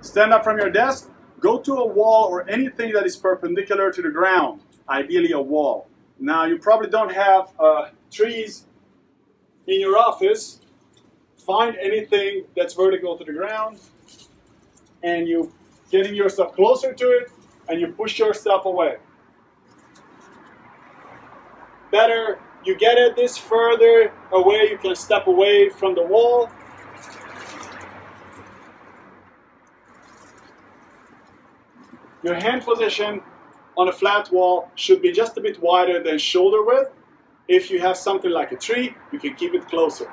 Stand up from your desk, go to a wall or anything that is perpendicular to the ground, ideally a wall. Now you probably don't have uh, trees in your office. Find anything that's vertical to the ground and you getting yourself closer to it and you push yourself away. Better you get it this further away, you can step away from the wall Your hand position on a flat wall should be just a bit wider than shoulder width. If you have something like a tree, you can keep it closer.